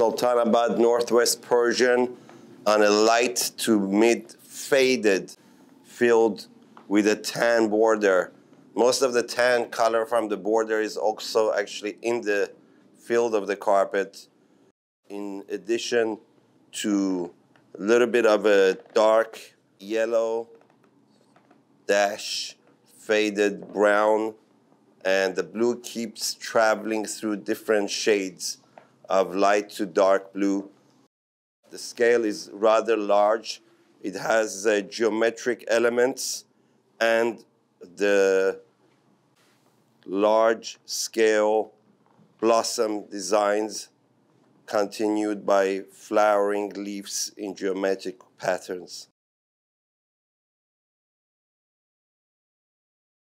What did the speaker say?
Sultanabad Northwest Persian on a light to mid faded field with a tan border. Most of the tan color from the border is also actually in the field of the carpet. In addition to a little bit of a dark yellow dash faded brown and the blue keeps traveling through different shades of light to dark blue. The scale is rather large. It has uh, geometric elements and the large scale blossom designs continued by flowering leaves in geometric patterns.